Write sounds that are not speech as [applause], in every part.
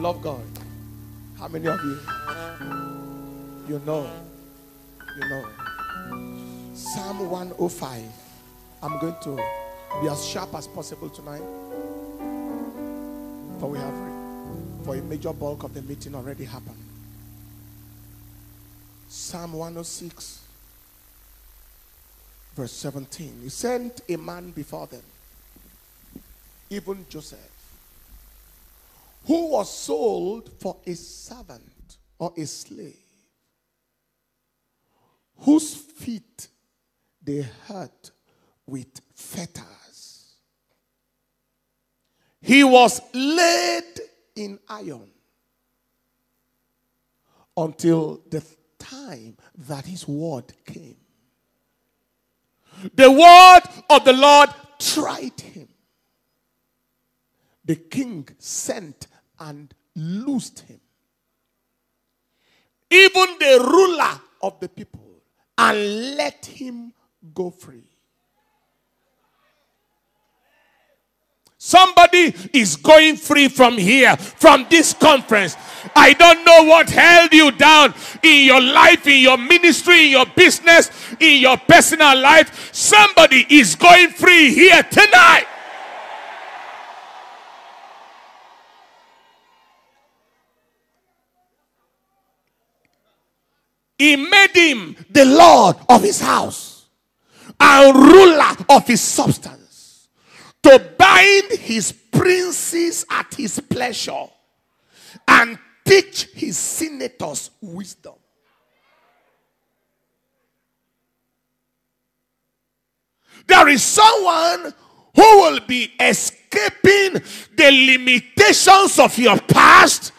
love God? How many of you? You know. You know. Psalm 105. I'm going to be as sharp as possible tonight. For we have for a major bulk of the meeting already happened. Psalm 106, verse 17. He sent a man before them, even Joseph, who was sold for a servant or a slave, whose feet they hurt with fetters. He was laid in iron until the time that his word came. The word of the Lord tried him. The king sent and loosed him. Even the ruler of the people, and let him go free. Somebody is going free from here, from this conference. I don't know what held you down in your life, in your ministry, in your business, in your personal life. Somebody is going free here tonight. He made him the Lord of his house and ruler of his substance to bind his princes at his pleasure and teach his senators wisdom. There is someone who will be escaping the limitations of your past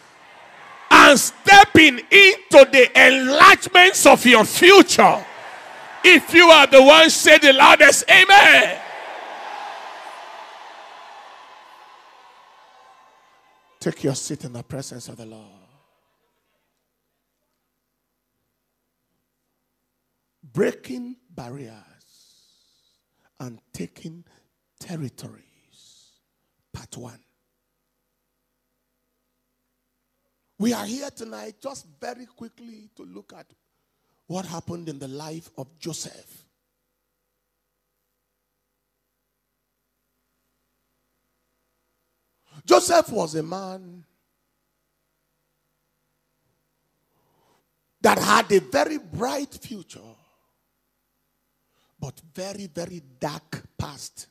and stepping into the enlargements of your future. If you are the one, say the loudest, Amen. Take your seat in the presence of the Lord. Breaking barriers and taking territories. Part one. We are here tonight just very quickly to look at what happened in the life of Joseph. Joseph was a man that had a very bright future, but very, very dark past.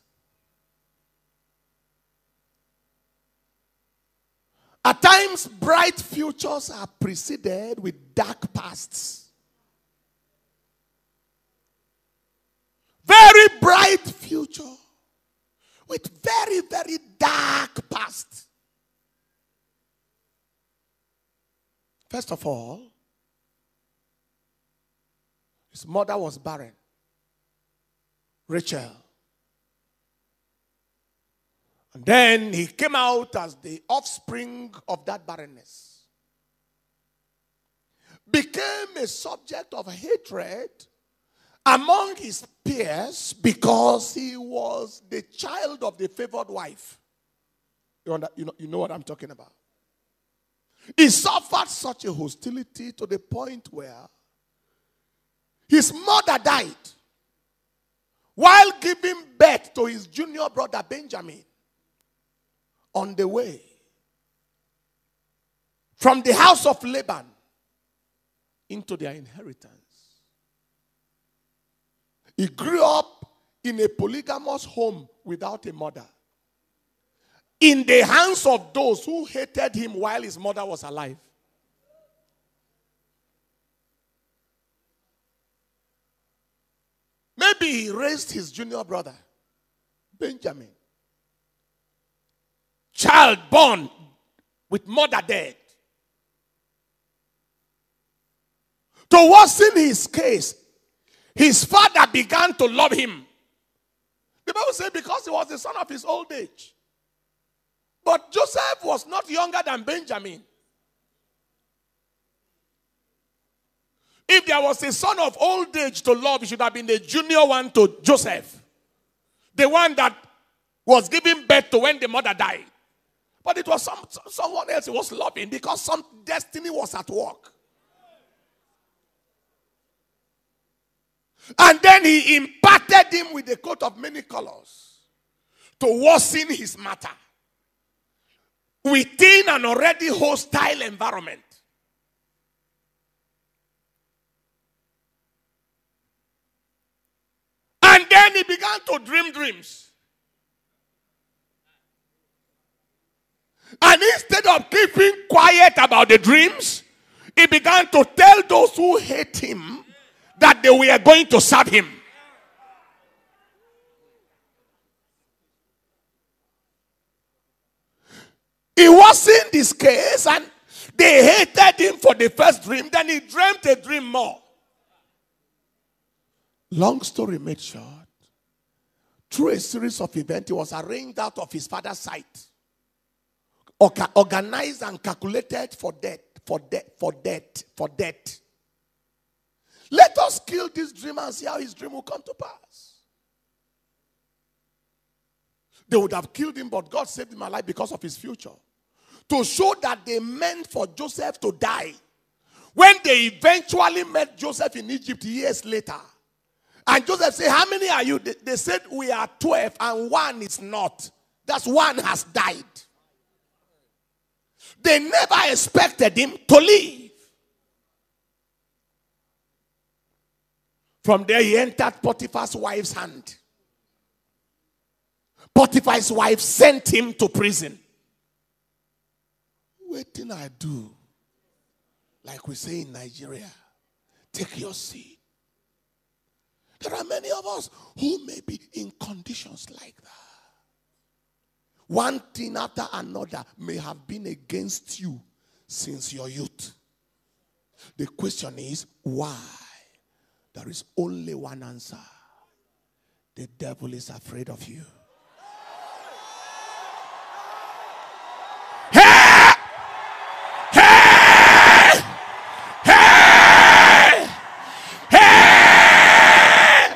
At times, bright futures are preceded with dark pasts. Very bright future with very, very dark past. First of all, his mother was barren. Rachel. And then he came out as the offspring of that barrenness. Became a subject of hatred among his peers because he was the child of the favored wife. You, know, you, know, you know what I'm talking about? He suffered such a hostility to the point where his mother died while giving birth to his junior brother Benjamin on the way from the house of Laban into their inheritance. He grew up in a polygamous home without a mother. In the hands of those who hated him while his mother was alive. Maybe he raised his junior brother, Benjamin. Child born with mother dead. To worsen his case, his father began to love him. The Bible says because he was the son of his old age. But Joseph was not younger than Benjamin. If there was a son of old age to love, he should have been the junior one to Joseph. The one that was giving birth to when the mother died. But it was some, someone else he was loving because some destiny was at work. And then he imparted him with a coat of many colors to worsen his matter within an already hostile environment. And then he began to dream dreams. And instead of keeping quiet about the dreams, he began to tell those who hate him that they were going to serve him. It wasn't this case, and they hated him for the first dream. Then he dreamt a dream more. Long story made short, through a series of events, he was arranged out of his father's sight, organized and calculated for death, for death, for death, for death. Let us kill this dream and see how his dream will come to pass. They would have killed him, but God saved him alive because of his future. To show that they meant for Joseph to die. When they eventually met Joseph in Egypt years later, and Joseph said, How many are you? They, they said, We are 12, and one is not. That's one has died. They never expected him to leave. From there, he entered Potiphar's wife's hand. Potiphar's wife sent him to prison. What did I do? Like we say in Nigeria, take your seat. There are many of us who may be in conditions like that. One thing after another may have been against you since your youth. The question is, why? There is only one answer the devil is afraid of you. Hey! Hey! Hey!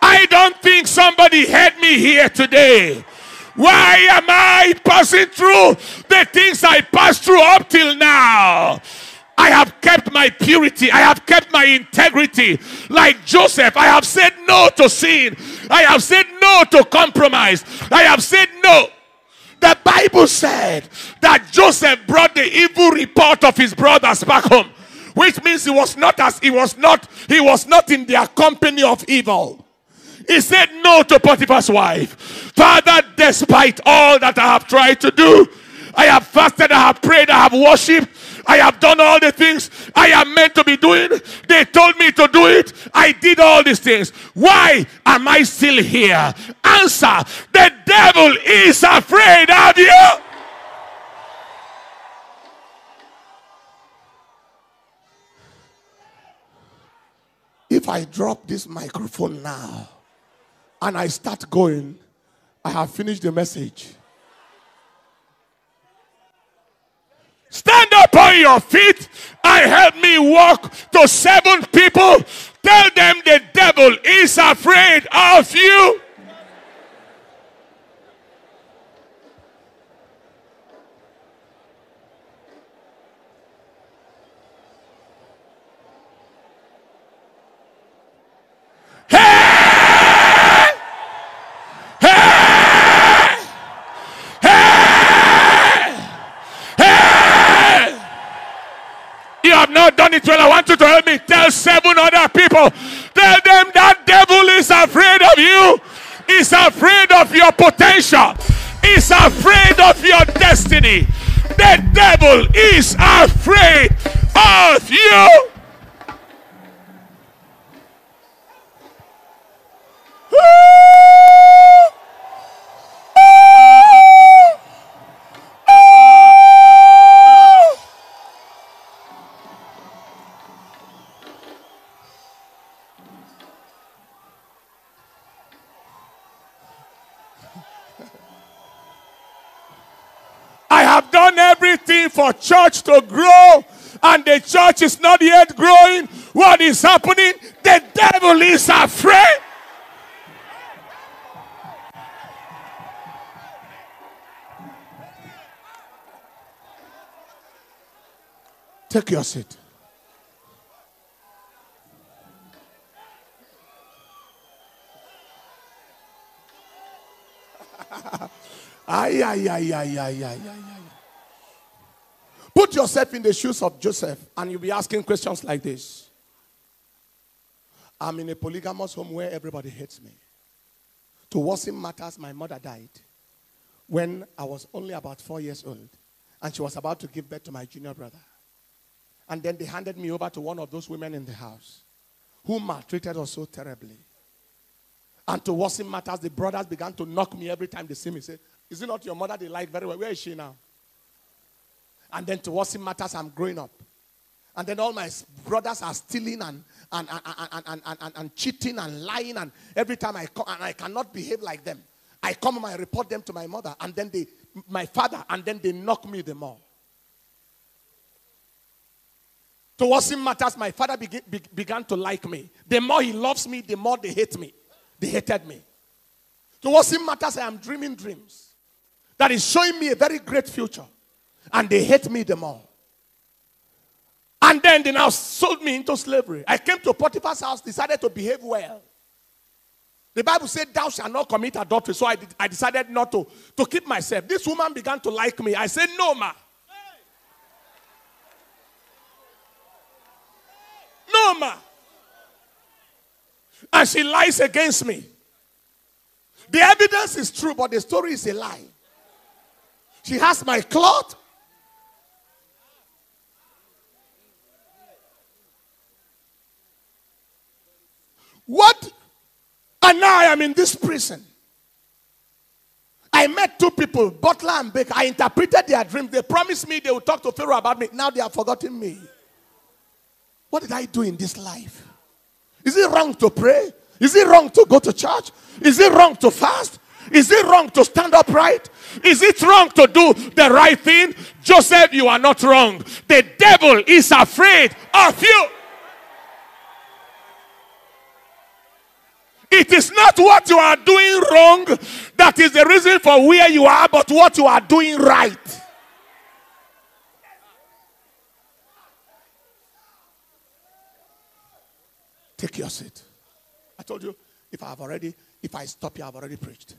I don't think somebody heard here today. Why am I passing through the things I passed through up till now? I have kept my purity. I have kept my integrity. Like Joseph, I have said no to sin. I have said no to compromise. I have said no. The Bible said that Joseph brought the evil report of his brothers back home, which means he was not as he was not he was not in their company of evil. He said no to Potiphar's wife. Father, despite all that I have tried to do, I have fasted, I have prayed, I have worshipped, I have done all the things I am meant to be doing. They told me to do it. I did all these things. Why am I still here? Answer the devil is afraid of you. If I drop this microphone now and I start going, I have finished the message. Stand up on your feet and help me walk to seven people. Tell them the devil is afraid of you. Not done it well, I want you to help me tell seven other people. Tell them that devil is afraid of you, is afraid of your potential, is afraid of your destiny. The devil is afraid of you. everything for church to grow and the church is not yet growing, what is happening? The devil is afraid. Take your seat. [laughs] ay, ay, ay, ay, ay, ay, ay. Put yourself in the shoes of Joseph and you'll be asking questions like this. I'm in a polygamous home where everybody hates me. To worsen matters, my mother died when I was only about four years old and she was about to give birth to my junior brother. And then they handed me over to one of those women in the house who maltreated us so terribly. And to worsen matters, the brothers began to knock me every time they see me. Say, Is it not your mother they like very well? Where is she now? And then to worsen matters, I'm growing up. And then all my brothers are stealing and, and, and, and, and, cheating and lying. And every time I come, and I cannot behave like them. I come and I report them to my mother. And then they, my father, and then they knock me the more. To worsen matters, my father began to like me. The more he loves me, the more they hate me. They hated me. To worsen matters, I am dreaming dreams that is showing me a very great future. And they hate me the more. And then they now sold me into slavery. I came to Potiphar's house, decided to behave well. The Bible said, Thou shalt not commit adultery. So I, did, I decided not to, to keep myself. This woman began to like me. I said, No, ma. No, ma. And she lies against me. The evidence is true, but the story is a lie. She has my cloth. What? And now I am in this prison. I met two people, butler and baker. I interpreted their dream. They promised me they would talk to Pharaoh about me. Now they have forgotten me. What did I do in this life? Is it wrong to pray? Is it wrong to go to church? Is it wrong to fast? Is it wrong to stand upright? Is it wrong to do the right thing? Joseph, you are not wrong. The devil is afraid of you. It is not what you are doing wrong that is the reason for where you are, but what you are doing right. Take your seat. I told you, if I have already, if I stop you, I've already preached.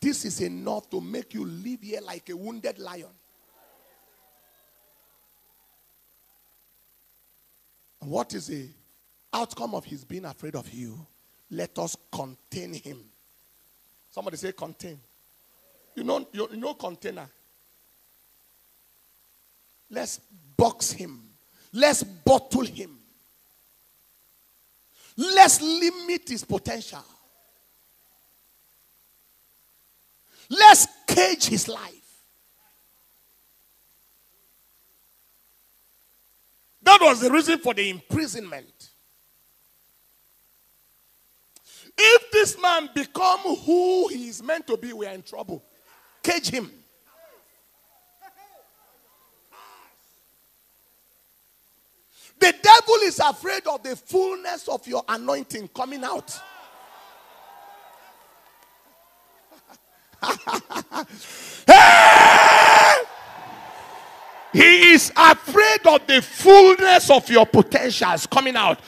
This is enough to make you live here like a wounded lion. And what is the outcome of his being afraid of you? Let us contain him. Somebody say contain. You know, you, know container. Let's box him. Let's bottle him. Let's limit his potential. Let's cage his life. That was the reason for the imprisonment. If this man become who he is meant to be, we are in trouble. Cage him. The devil is afraid of the fullness of your anointing coming out. [laughs] He is afraid of the fullness of your potentials coming out.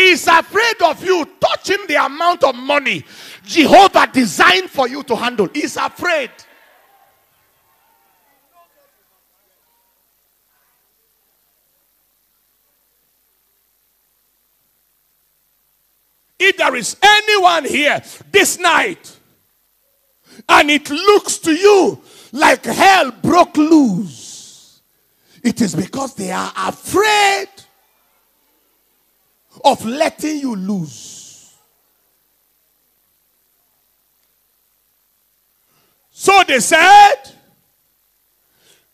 Is afraid of you touching the amount of money Jehovah designed for you to handle. He's afraid. If there is anyone here this night and it looks to you like hell broke loose, it is because they are afraid of letting you lose. So they said,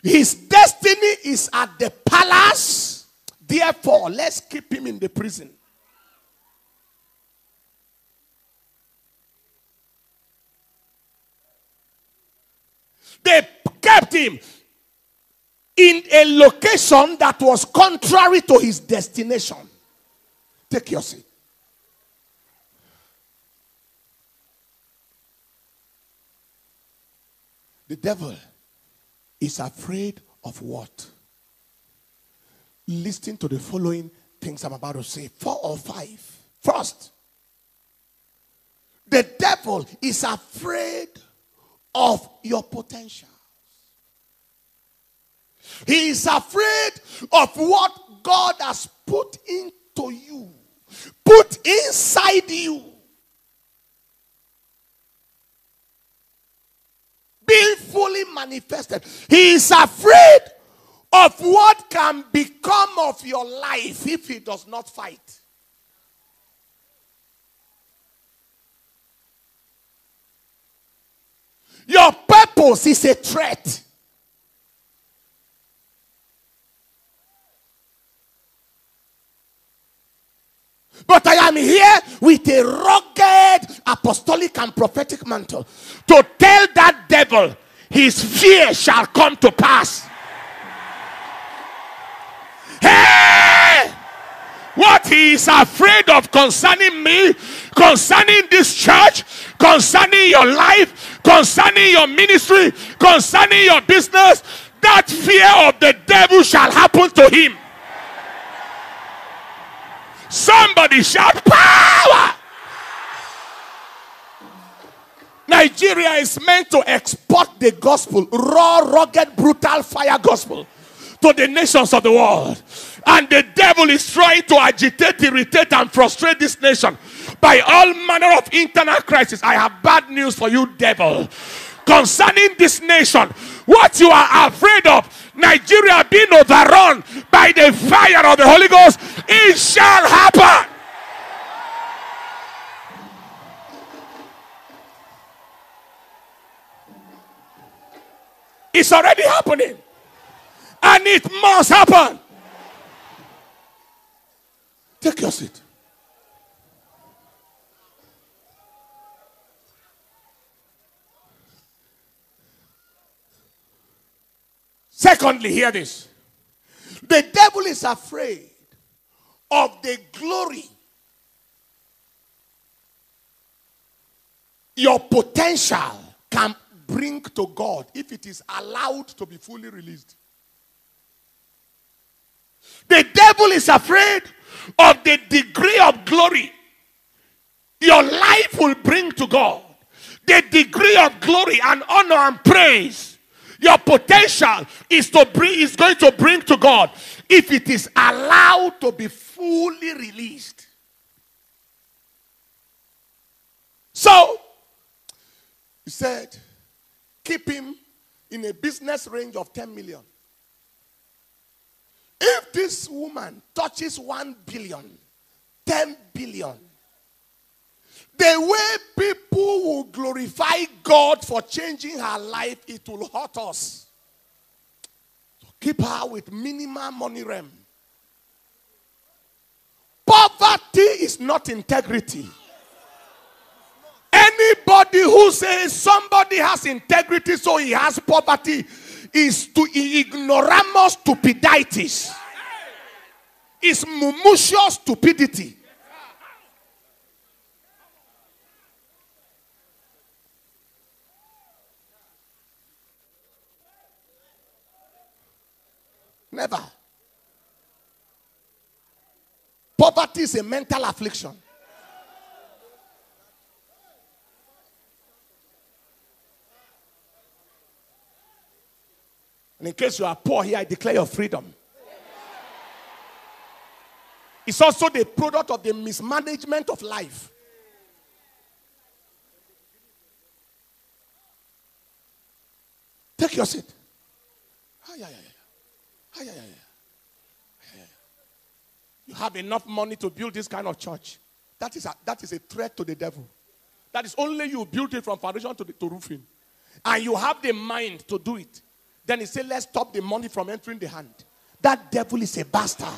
his destiny is at the palace. Therefore, let's keep him in the prison. They kept him in a location that was contrary to his destination. Take your seat. The devil is afraid of what? Listen to the following things I'm about to say. Four or five. First, the devil is afraid of your potentials. He is afraid of what God has put into you, put inside you. Being fully manifested. He is afraid of what can become of your life if he does not fight. Your purpose is a threat. But I am here with a rugged apostolic and prophetic mantle to tell that devil his fear shall come to pass. Hey! What he is afraid of concerning me, concerning this church, concerning your life, concerning your ministry, concerning your business, that fear of the devil shall happen to him. Somebody shout power. Nigeria is meant to export the gospel, raw, rugged, brutal fire gospel to the nations of the world. And the devil is trying to agitate, irritate, and frustrate this nation by all manner of internal crisis. I have bad news for you, devil. Concerning this nation, what you are afraid of, Nigeria being overrun by the fire of the Holy Ghost, it shall happen. It's already happening. And it must happen. Take your seat. Secondly, hear this. The devil is afraid of the glory, your potential can bring to God if it is allowed to be fully released. The devil is afraid of the degree of glory your life will bring to God. The degree of glory and honor and praise your potential is to bring is going to bring to God if it is allowed to be fully released. So he said, keep him in a business range of 10 million. If this woman touches 1 billion, 10 billion, the way people will glorify God for changing her life, it will hurt us. So keep her with minimal money rem. Poverty is not integrity. Anybody who says somebody has integrity so he has poverty is to ignoramus stupiditis. Is mumushous stupidity. Never. Poverty is a mental affliction. And in case you are poor here, I declare your freedom. It's also the product of the mismanagement of life. Take your seat. Ah. Ah. You have enough money to build this kind of church. That is a, that is a threat to the devil. That is only you built it from foundation to, the, to roofing. And you have the mind to do it. Then he said, let's stop the money from entering the hand. That devil is a bastard.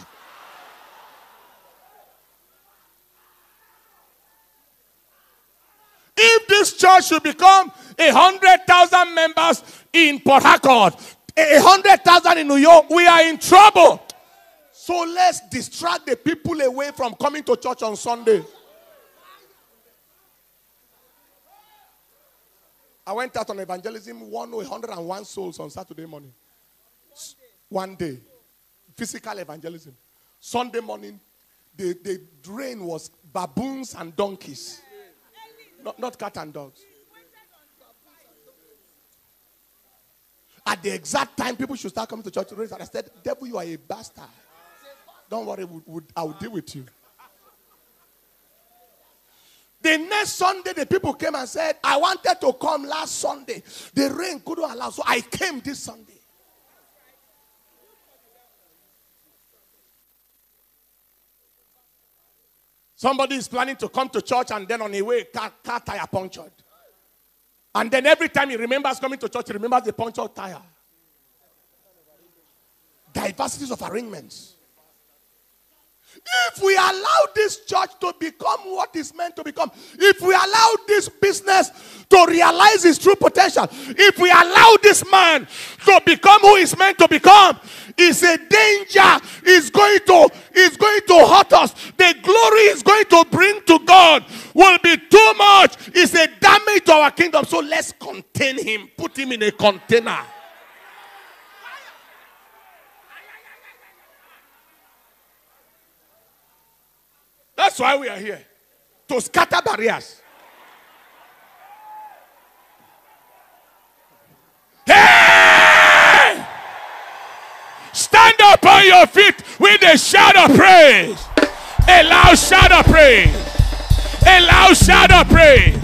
If this church should become a hundred thousand members in Port Harcourt, a hundred thousand in New York, we are in trouble. So let's distract the people away from coming to church on Sunday. I went out on evangelism, won 101 souls on Saturday morning. One day. physical evangelism. Sunday morning, the, the drain was baboons and donkeys, not, not cat and dogs. At the exact time people should start coming to church, I said, Devil, you are a bastard. Don't worry, I will deal with you. The next Sunday, the people came and said, I wanted to come last Sunday. The rain couldn't allow, so I came this Sunday. Somebody is planning to come to church and then on the way, car, car tire punctured. And then every time he remembers coming to church, he remembers the punctured tire. Diversities of arrangements. If we allow this church to become what it's meant to become, if we allow this business to realize its true potential, if we allow this man to become who he's meant to become, it's a danger. It's going to, it's going to hurt us. The glory is going to bring to God will be too much. It's a damage to our kingdom. So let's contain him, put him in a container. That's why we are here to scatter barriers. Hey! Stand up on your feet with a shout of praise. A loud shout of praise. A loud shout of praise.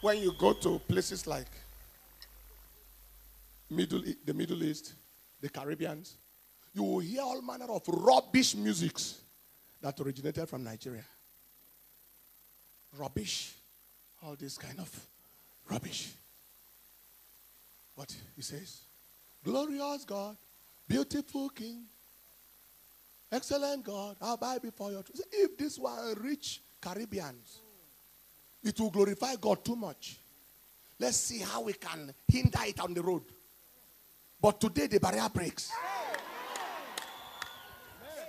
When you go to places like Middle, the Middle East, the Caribbeans, you will hear all manner of rubbish musics that originated from Nigeria. Rubbish. All this kind of rubbish. But he says? Glorious God, beautiful King, excellent God, I'll bow before your. If this were rich Caribbeans, it will glorify God too much. Let's see how we can hinder it on the road. But today the barrier breaks.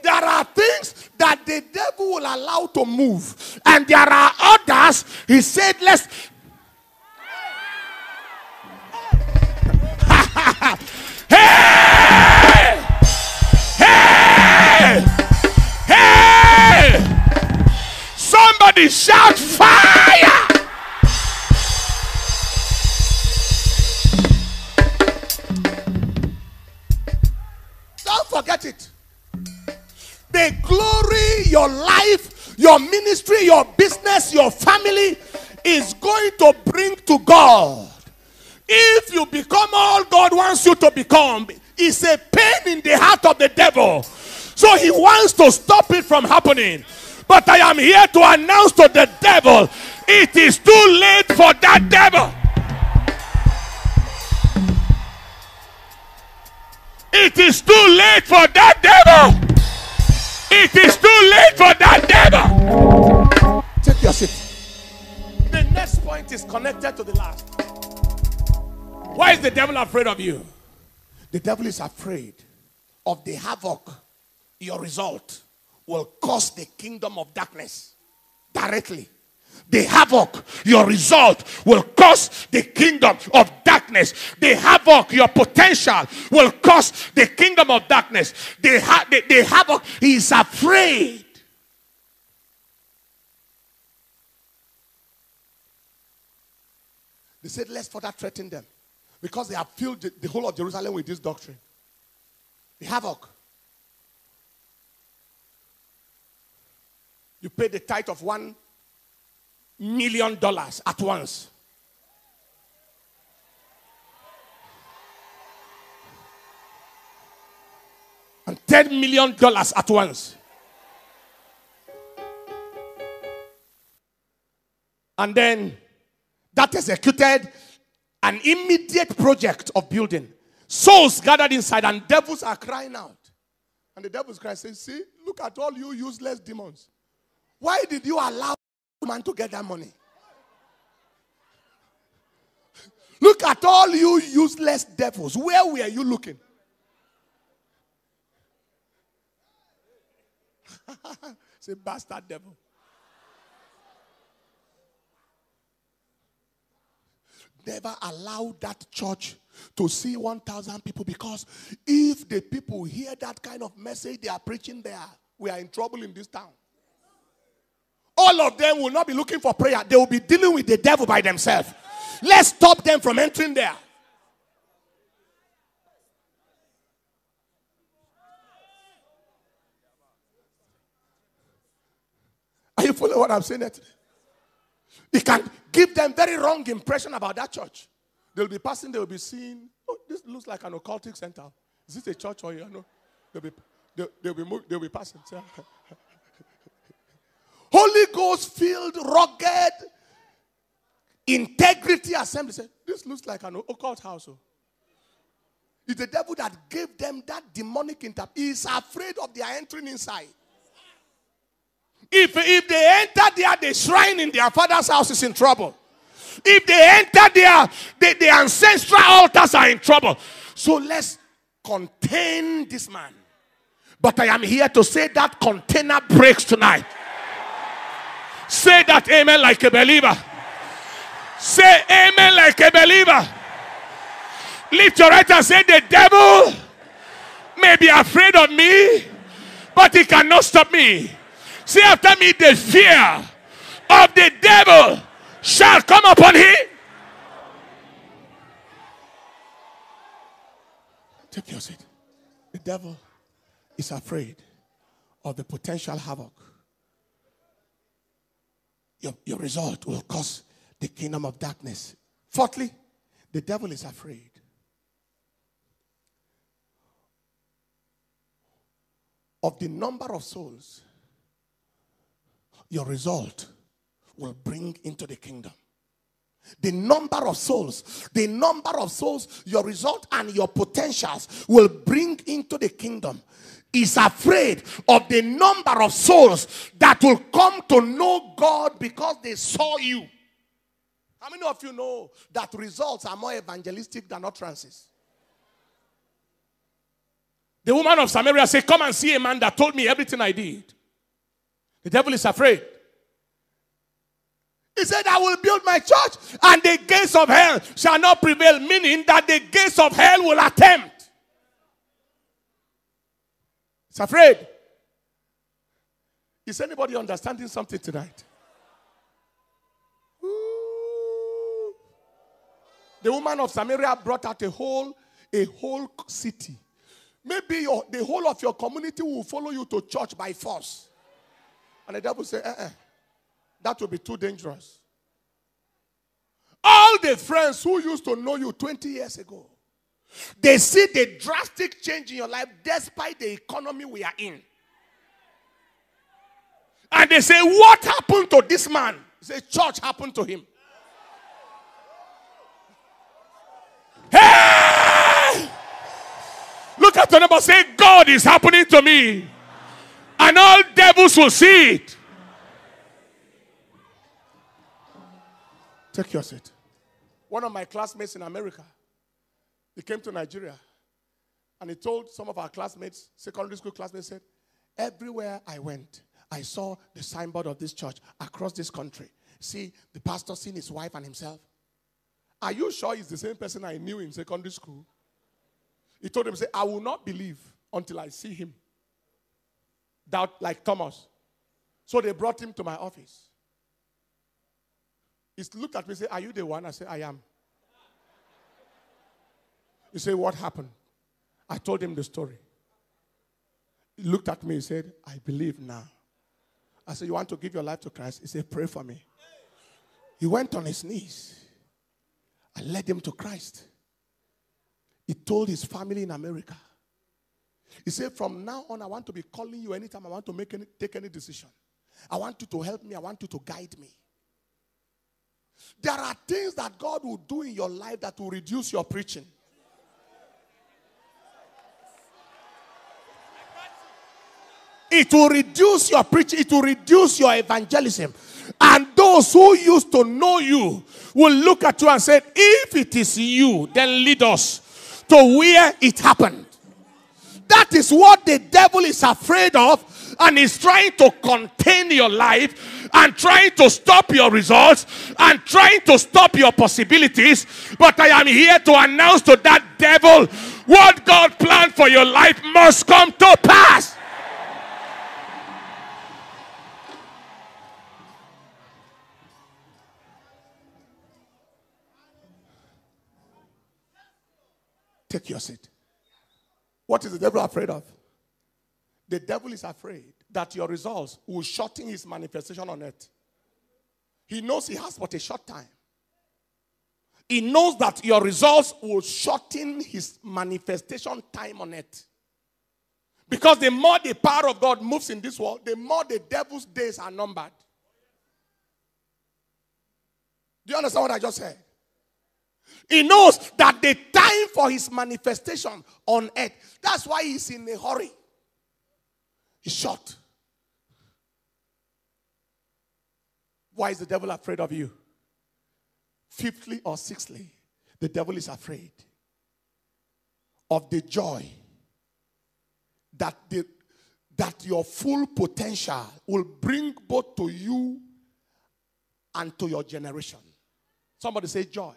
There are things that the devil will allow to move, and there are others. He said, Let's. [laughs] hey! Hey! Hey! Somebody shout fire! The glory, your life, your ministry, your business, your family is going to bring to God. If you become all God wants you to become, it's a pain in the heart of the devil. So he wants to stop it from happening. But I am here to announce to the devil it is too late for that devil. It is too late for that devil. It is too late for that devil. Take your seat. The next point is connected to the last. Why is the devil afraid of you? The devil is afraid of the havoc your result will cause the kingdom of darkness directly the havoc, your result will cause the kingdom of darkness. The havoc, your potential will cause the kingdom of darkness. The, ha- the, the havoc, is afraid. They said, let's further threaten them because they have filled the, the whole of Jerusalem with this doctrine. The havoc. You pay the tithe of one million dollars at once. And $10 million at once. And then that executed an immediate project of building. Souls gathered inside, and devils are crying out. And the devils cry, say, See, look at all you useless demons. Why did you allow man to get that money. Look at all you useless devils. Where were you looking? [laughs] Say, bastard devil. Never allow that church to see 1,000 people because if the people hear that kind of message they are preaching there, we are in trouble in this town. All of them will not be looking for prayer, they will be dealing with the devil by themselves. Let's stop them from entering there. Are you following what I'm saying? Today? It can give them very wrong impression about that church. They'll be passing, they'll be seeing, oh, this looks like an occultic center. Is this a church or you know? They'll be, they'll, they'll be, they'll be passing. [laughs] Holy Ghost filled, rugged, integrity assembly. Say, this looks like an occult house. Oh. It's the devil that gave them that demonic interp. He's afraid of their entering inside. If, if they enter there, the shrine in their father's house is in trouble. If they enter there, the, the ancestral altars are in trouble. So let's contain this man. But I am here to say that container breaks tonight. Say that amen like a believer. Say amen like a believer. Lift your right and say, The devil may be afraid of me, but he cannot stop me. Say after me, the fear of the devil shall come upon him. Take your seat. The devil is afraid of the potential havoc. Your, your result will cause the kingdom of darkness. Fourthly, the devil is afraid of the number of souls your result will bring into the kingdom. The number of souls, the number of souls, your result and your potentials will bring into the kingdom is afraid of the number of souls that will come to know God because they saw you. How many of you know that results are more evangelistic than utterances? The woman of Samaria said, Come and see a man that told me everything I did. The devil is afraid. He said, I will build my church and the gates of hell shall not prevail, meaning that the gates of hell will attempt. It's afraid. Is anybody understanding something tonight? The woman of Samaria brought out a whole, a whole city. Maybe your, the whole of your community will follow you to church by force. And the devil said, uh-uh. That will be too dangerous. All the friends who used to know you 20 years ago, they see the drastic change in your life despite the economy we are in. And they say, What happened to this man? Say, Church happened to him. Hey! Look at the number, say, God is happening to me. And all devils will see it. Take your seat. One of my classmates in America, he came to Nigeria and he told some of our classmates, secondary school classmates, said, Everywhere I went, I saw the signboard of this church across this country. See the pastor seeing his wife and himself. Are you sure he's the same person I knew in secondary school? He told him, say, I will not believe until I see him. Doubt like Thomas. So they brought him to my office. He looked at me and said, Are you the one? I said, I am. He said, What happened? I told him the story. He looked at me and said, I believe now. I said, You want to give your life to Christ? He said, Pray for me. He went on his knees. I led him to Christ. He told his family in America. He said, From now on, I want to be calling you anytime I want to make any, take any decision. I want you to help me. I want you to guide me. There are things that God will do in your life that will reduce your preaching. It will reduce your preaching, it will reduce your evangelism. And those who used to know you will look at you and say, If it is you, then lead us to where it happened. That is what the devil is afraid of and is trying to contain your life and trying to stop your results and trying to stop your possibilities. But I am here to announce to that devil what God planned for your life must come to pass. Take your seat. What is the devil afraid of? The devil is afraid that your results will shorten his manifestation on earth. He knows he has but a short time. He knows that your results will shorten his manifestation time on earth. Because the more the power of God moves in this world, the more the devil's days are numbered. Do you understand what I just said? He knows that the time for his manifestation on earth, that's why he's in a hurry. He's short. Why is the devil afraid of you? Fifthly or sixthly, the devil is afraid of the joy that the that your full potential will bring both to you and to your generation. Somebody say joy.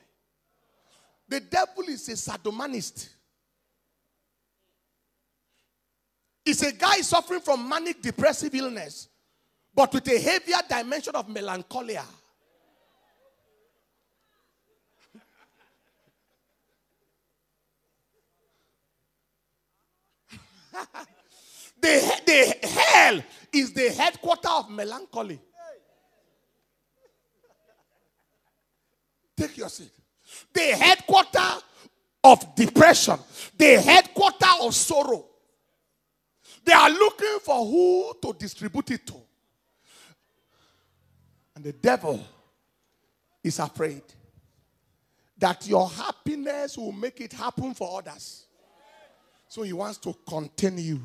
The devil is a sadomanist. He's a guy suffering from manic depressive illness, but with a heavier dimension of melancholia. [laughs] the, the hell is the headquarter of melancholy. Take your seat the headquarter of depression, the headquarter of sorrow. They are looking for who to distribute it to. And the devil is afraid that your happiness will make it happen for others. So he wants to contain you.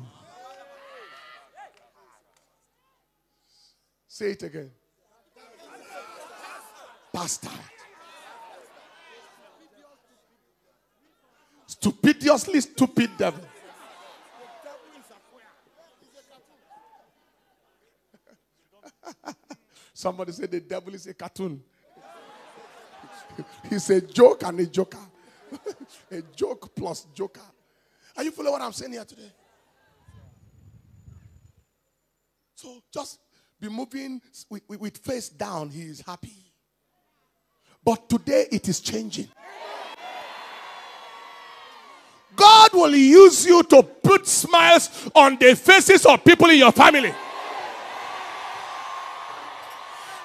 Say it again. Pastor. Stupidiously stupid devil. [laughs] Somebody said the devil is a cartoon. [laughs] He's a joke and a joker. [laughs] a joke plus joker. Are you following what I'm saying here today? So just be moving with, with, with face down. He is happy. But today it is changing. God will use you to put smiles on the faces of people in your family.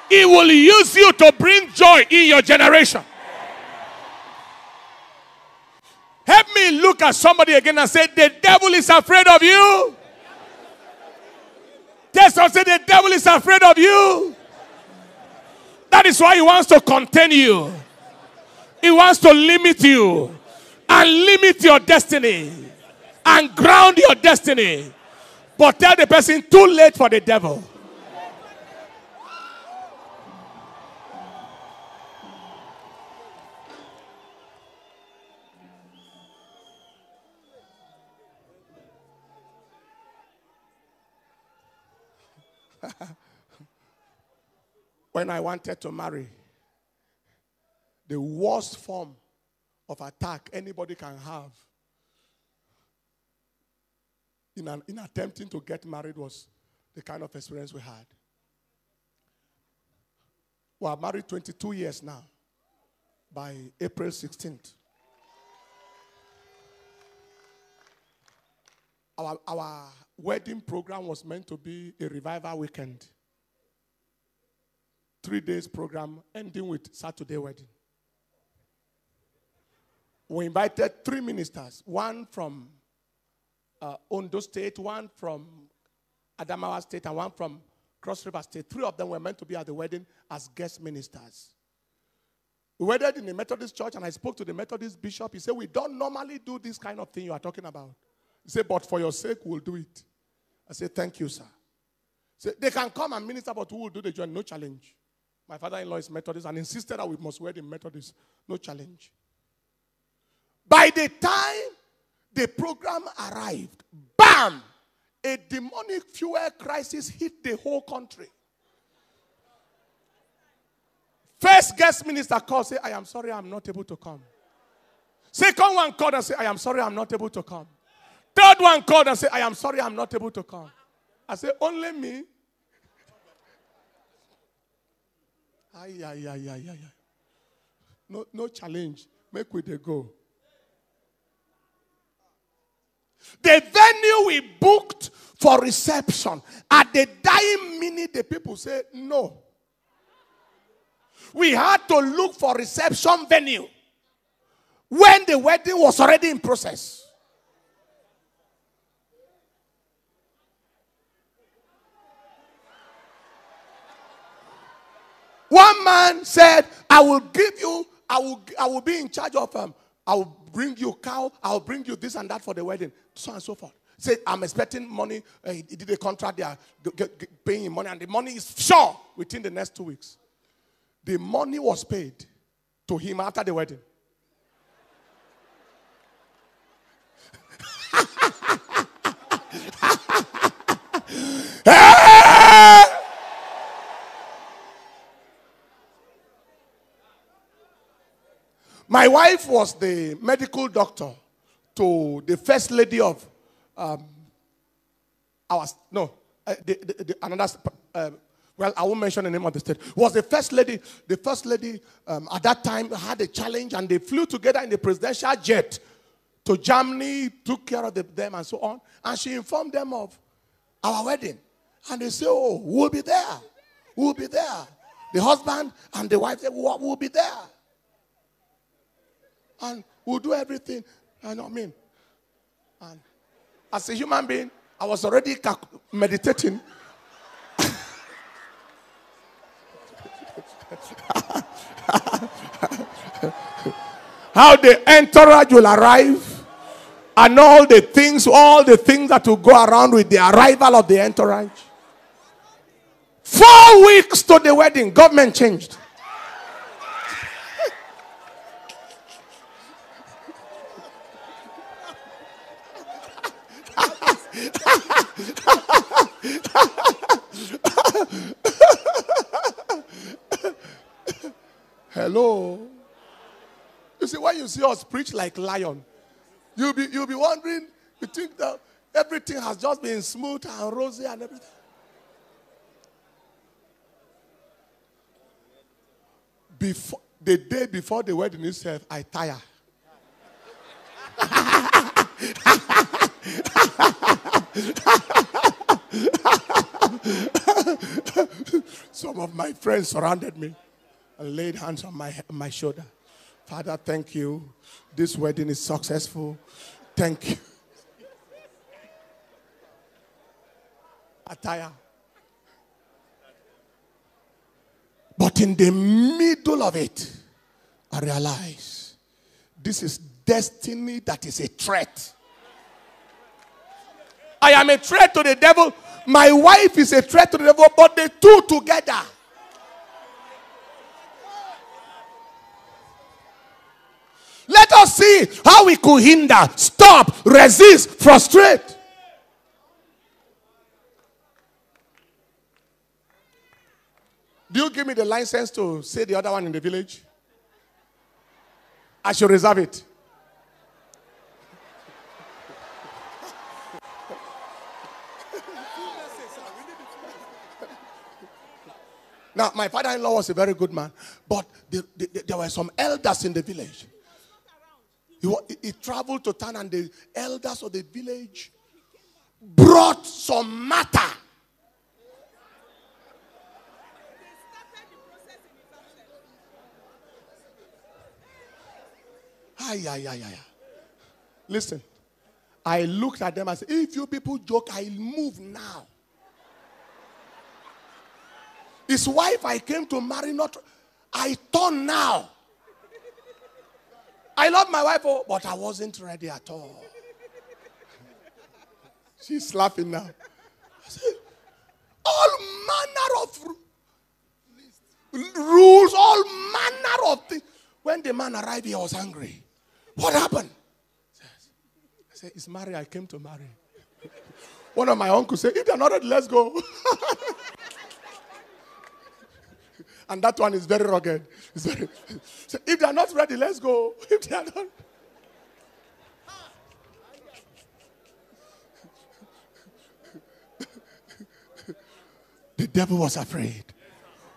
He will use you to bring joy in your generation. Help me look at somebody again and say, The devil is afraid of you. Yes, I say, The devil is afraid of you. That is why he wants to contain you, he wants to limit you and limit your destiny and ground your destiny. But tell the person, too late for the devil. [laughs] when I wanted to marry, the worst form of attack anybody can have in, an, in attempting to get married was the kind of experience we had. We are married 22 years now by April 16th. Our, our wedding program was meant to be a revival weekend. Three days program ending with Saturday wedding we invited three ministers one from uh, Ondo State, one from Adamawa State, and one from Cross River State. Three of them were meant to be at the wedding as guest ministers. We wedded in the Methodist church, and I spoke to the Methodist bishop. He said, We don't normally do this kind of thing you are talking about. He said, But for your sake, we'll do it. I said, Thank you, sir. He Said, they can come and minister, but who will do the job? No challenge. My father in law is Methodist and insisted that we must wed in Methodist. No challenge. By the time the program arrived, bam, a demonic fuel crisis hit the whole country. First guest minister called, say, I am sorry, I'm not able to come. Second one called and say, I am sorry, I'm not able to come. Third one called and say, I am sorry, I'm not able to come. I say, only me. Ay, ay, ay, ay, ay. No, no challenge. Make with the go. The venue we booked for reception, at the dying minute, the people say no. We had to look for reception venue when the wedding was already in process. One man said, I will give you, I will, I will be in charge of um, I will bring you cow, I will bring you this and that for the wedding, so on and so forth. Say, I'm expecting money. Uh, he did a contract, they are paying him money, and the money is sure within the next two weeks. The money was paid to him after the wedding. My wife was the medical doctor to the first lady of um, our, no, uh, the, the, the, another, uh, well, I won't mention the name of the state, was the first lady, the first lady um, at that time had a challenge and they flew together in the presidential jet to Germany, took care of the, them and so on. And she informed them of our wedding. And they say, oh, we'll be there. We'll be there. The husband and the wife, said, we'll be there and we'll do everything. I know, I mean, and as a human being, I was already meditating. [laughs] How the entourage will arrive, and all the things, all the things that will go around with the arrival of the entourage. Four weeks to the wedding, government changed. Hello. You see, when you see us preach like lion, you'll be, you'll be wondering, you think that everything has just been smooth and rosy and everything. Before, the day before the wedding itself, I tire. [laughs] [laughs] Some of my friends surrounded me and laid hands on my, my shoulder. Father, thank you. This wedding is successful. Thank you. Attire. But in the middle of it, I realize this is destiny that is a threat. I am a threat to the devil. My wife is a threat to the devil, but the two together. Let us see how we could hinder, stop, resist, frustrate. Do you give me the license to say the other one in the village? I should reserve it. Now, my father in law was a very good man, but the, the, the, there were some elders in the village. He, he traveled to town, and the elders of the village brought some matter. Ay, ay, ay, ay. Listen, I looked at them and said, If you people joke, I'll move now. His wife I came to marry, not I turn now. I love my wife, oh, but I wasn't ready at all. She's laughing now. Said, all manner of rules, all manner of things. When the man arrived, he was angry. What happened? I said, It's Mary, I came to marry. [laughs] One of my uncles said, If they're not ready, let's go. [laughs] and that one is very rugged. Very, so if they're not ready, let's go. [laughs] If they are not. the devil was afraid.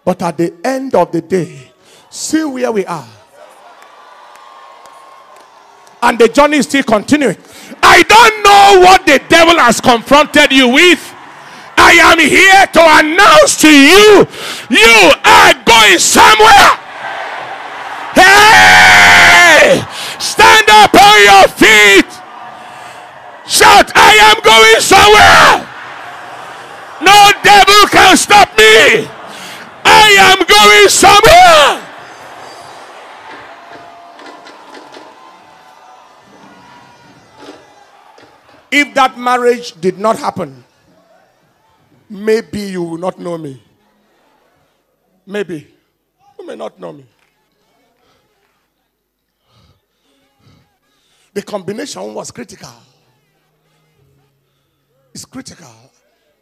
But at the end of the day, see where we are. And the journey is still continuing. I don't know what the devil has confronted you with. I am here to announce to you you are going somewhere. Hey! Stand up on your feet. Shout, I am going somewhere. No devil can stop me. I am going somewhere. If that marriage did not happen, maybe you will not know me. Maybe. You may not know me. The combination was critical. It's critical.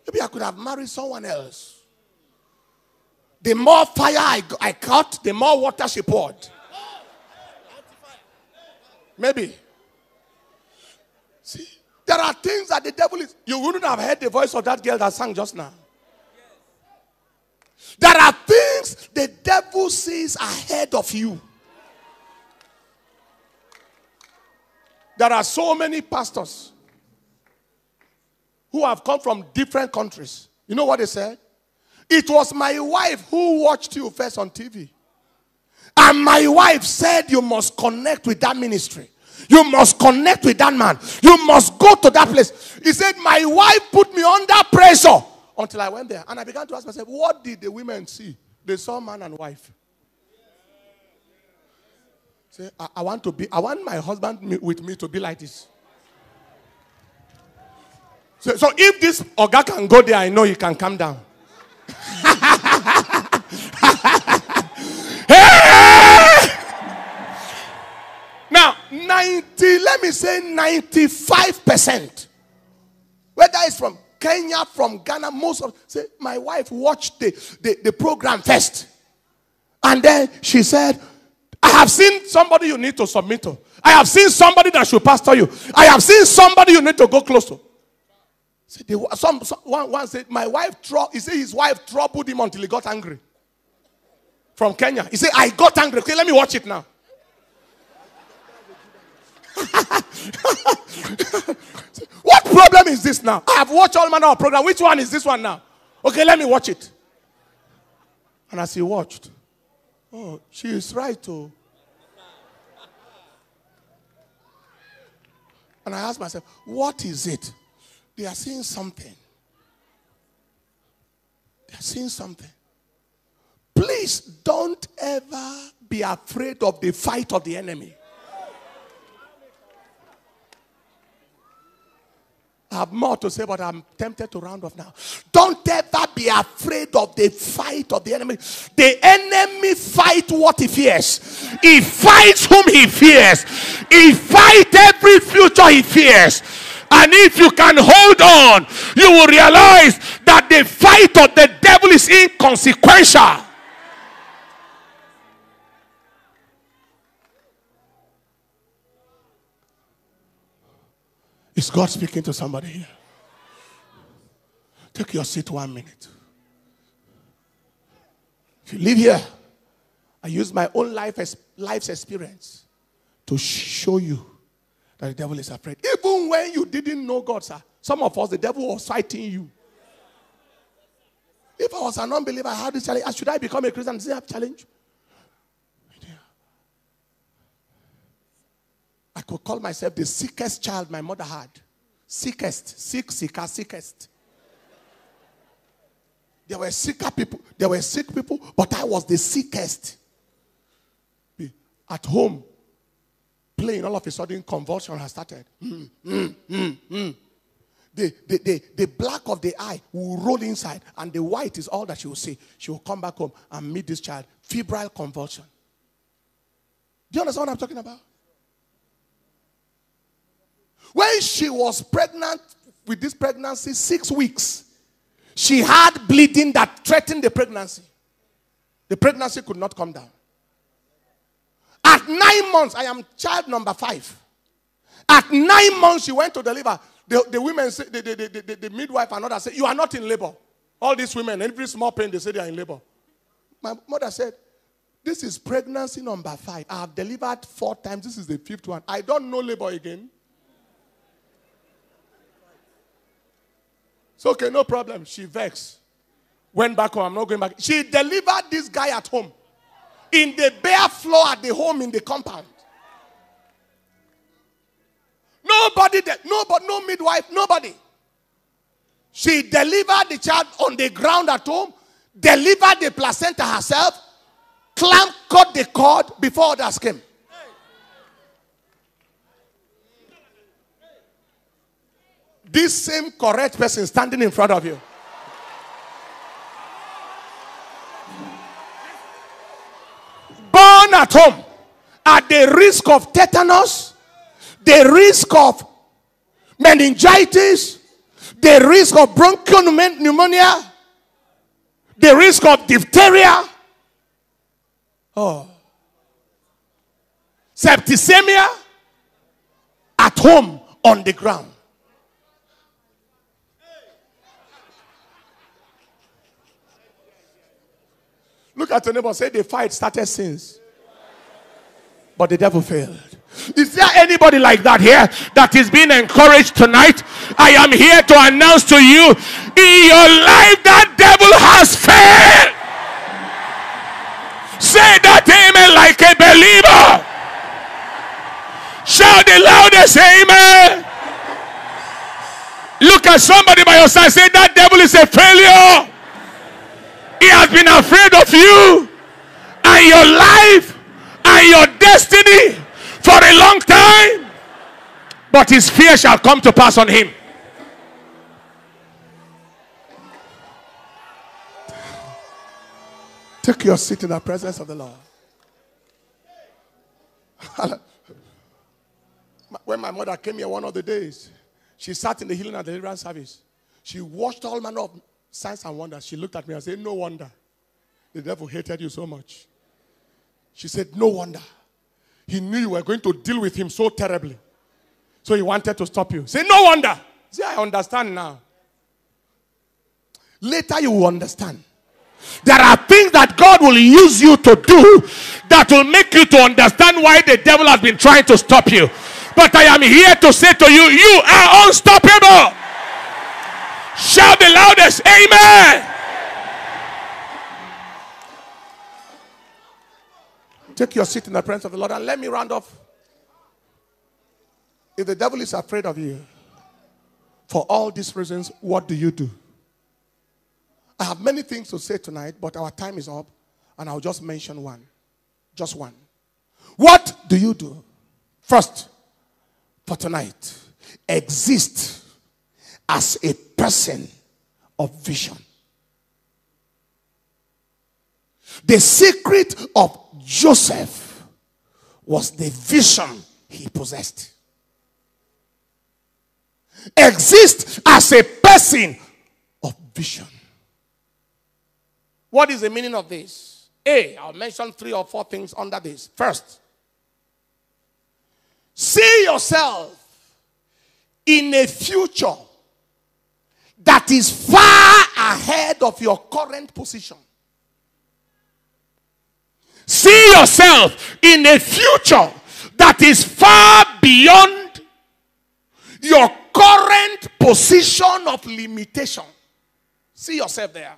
Maybe I could have married someone else. The more fire I, I the more water she poured. Maybe. See, there are things that the devil is. You wouldn't have heard the voice of that girl that sang just now. There are things the devil sees ahead of you. There are so many pastors who have come from different countries. You know what they said? It was my wife who watched you first on TV. And my wife said, You must connect with that ministry. You must connect with that man. You must go to that place. He said, My wife put me under pressure until I went there. And I began to ask myself, What did the women see? They saw man and wife. Say, I, I want to be, I want my husband with me to be like this. So, so if this Oga can go there, I know he can come down. [laughs] 90, let me say 95%, whether it's from Kenya, from Ghana, most of say, my wife watched the, the, the program first. And then she said, I have seen somebody you need to submit to. I have seen somebody that should pastor you. I have seen somebody you need to go close to. See, they, some, some, one, one said, My wife, he said his wife troubled him until he got angry. From Kenya. He said, I got angry. Okay, let me watch it now. [laughs] what problem is this now? I have watched all manner of program. Which one is this one now? Okay, let me watch it. And as he watched, oh, she is right, oh. And I asked myself, what is it? They are seeing something. They are seeing something. Please don't ever be afraid of the fight of the enemy. I have more to say, but I'm tempted to round off now. Don't ever be afraid of the fight of the enemy. The enemy fight what he fears. He fights whom he fears. He fights every future he fears. And if you can hold on, you will realize that the fight of the devil is inconsequential. Is God speaking to somebody here? Take your seat one minute. If you live here, I use my own life as, life's experience to show you that the devil is afraid. Even when you didn't know God, sir. Some of us, the devil was fighting you. If I was an unbeliever, I had this challenge. Should I become a Christian? Does he have challenge? I could call myself the sickest child my mother had. Sickest, sick, sicker, sickest. There were sicker people, there were sick people, but I was the sickest. At home, playing, all of a sudden convulsion has started. Mm, mm, mm. The, the, the, the black of the eye will roll inside, and the white is all that she will see. She will come back home and meet this child. Febrile convulsion. Do you understand what I'm talking about? When she was pregnant with this pregnancy six weeks. She had bleeding that threatened the pregnancy. The pregnancy could not come down. At nine months, I am child number five. At nine months, she went to deliver. The, the women, say, the, the, the, the, the midwife and others said, You are not in labor. All these women, every small pain, they say they are in labor. My mother said, This is pregnancy number five. I have delivered four times. This is the fifth one. I don't know labor again. It's okay, no problem. She vexed. Went back home. I'm not going back. She delivered this guy at home. In the bare floor at the home in the compound. Nobody there. Nobody, no midwife, nobody. She delivered the child on the ground at home, delivered the placenta herself, clamp cut the cord before others came. This same correct person standing in front of you. Born at home at the risk of tetanus, the risk of meningitis, the risk of bronchial pneumonia, the risk of diphtheria, oh, septicemia at home on the ground. Look at your neighbor say the fight started since. But the devil failed. Is there anybody like that here that is being encouraged tonight? I am here to announce to you in your life that devil has failed. Say that amen like a believer. Shout the loudest amen. Look at somebody by your side. Say that devil is a failure. He has been afraid of you and your life and your destiny for a long time. But his fear shall come to pass on him. Take your seat in the presence of the Lord. [laughs] when my mother came here one of the days, she sat in the healing and deliverance service. She watched all manner of signs and wonders. She looked at me and said, No wonder. The devil hated you so much. She said, No wonder. He knew you were going to deal with him so terribly. So he wanted to stop you. Say, No wonder. See, I understand now. Later you will understand. There are things that God will use you to do that will make you to understand why the devil has been trying to stop you. But I am here to say to you, you are unstoppable. Shout the loudest, Amen. Take your seat in the presence of the Lord and let me round off. If the devil is afraid of you, for all these reasons, what do you do? I have many things to say tonight, but our time is up, and I'll just mention one. Just one. What do you do? First, for tonight, exist as a person of vision. The secret of Joseph was the vision he possessed. Exist as a person of vision. What is the meaning of this? A, I'll mention three or four things under this. First, see yourself in a future that is far ahead of your current position. See yourself in a future that is far beyond your current position of limitation. See yourself there.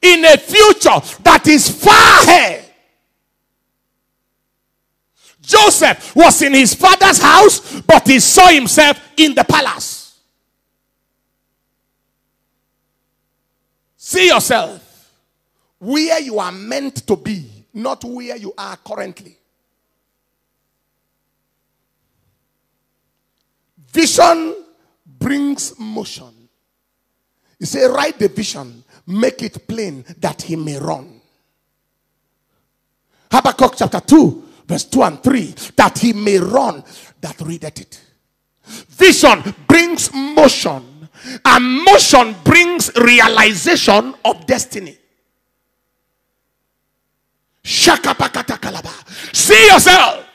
In a future that is far ahead. Joseph was in his father's house, but he saw himself in the palace. See yourself where you are meant to be, not where you are currently. Vision brings motion. You say, write the vision, make it plain that he may run. Habakkuk chapter 2, verse 2 and 3, that he may run that readeth it. Vision brings motion, and motion brings realization of destiny. See yourself.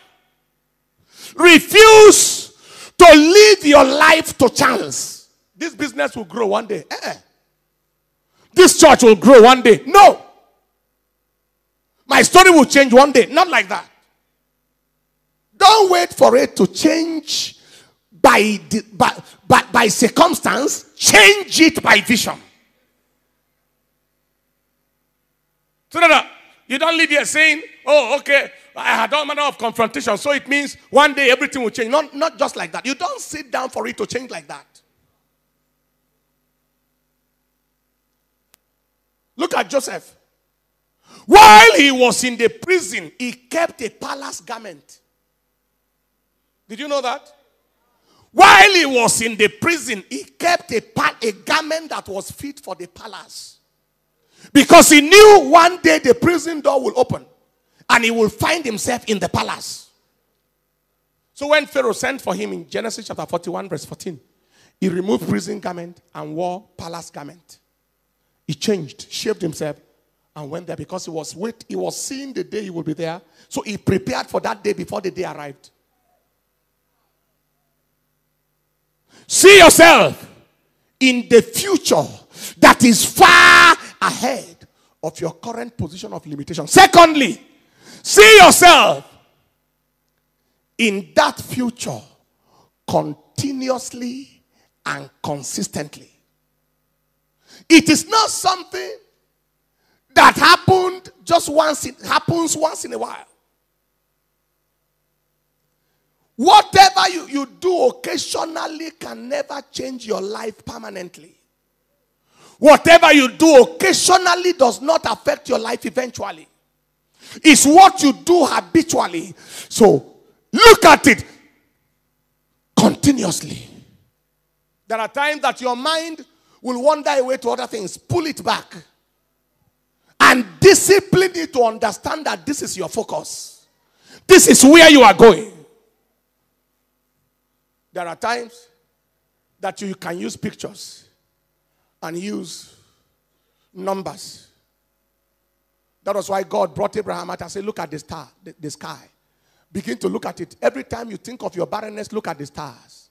Refuse to live your life to chance. This business will grow one day. Eh-eh. This church will grow one day. No. My story will change one day. Not like that. Don't wait for it to change by, by, by, by circumstance. Change it by vision. So you don't live here saying, oh, okay, I had all manner of confrontation. So it means one day everything will change. Not, not just like that. You don't sit down for it to change like that. Look at Joseph. While he was in the prison, he kept a palace garment. Did you know that? While he was in the prison, he kept a, a garment that was fit for the palace. Because he knew one day the prison door will open and he will find himself in the palace. So when Pharaoh sent for him in Genesis chapter 41, verse 14, he removed prison garment and wore palace garment. He changed, shaved himself, and went there because he was wait, he was seeing the day he will be there. So he prepared for that day before the day arrived. See yourself in the future that is far ahead of your current position of limitation. Secondly, see yourself in that future continuously and consistently. It is not something that happened just once, it happens once in a while. Whatever you, you do occasionally can never change your life permanently. Whatever you do occasionally does not affect your life eventually. It's what you do habitually. So look at it continuously. There are times that your mind will wander away to other things. Pull it back. And discipline it to understand that this is your focus. This is where you are going. There are times that you can use pictures and use numbers. That was why God brought Abraham out and said, Look at the star, the, the sky. Begin to look at it. Every time you think of your barrenness, look at the stars.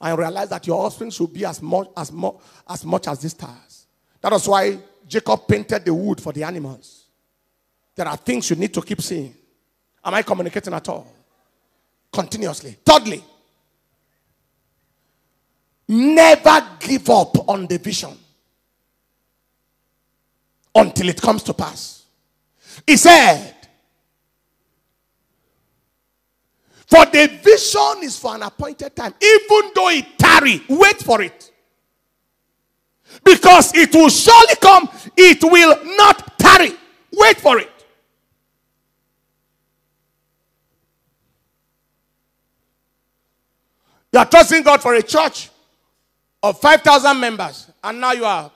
And realize that your offspring should be as much as, mo- as much as the stars. That was why Jacob painted the wood for the animals. There are things you need to keep seeing. Am I communicating at all? Continuously. Thirdly, Never give up on the vision until it comes to pass. He said, For the vision is for an appointed time. Even though it tarry, wait for it. Because it will surely come, it will not tarry. Wait for it. You are trusting God for a church of 5,000 members, and now you are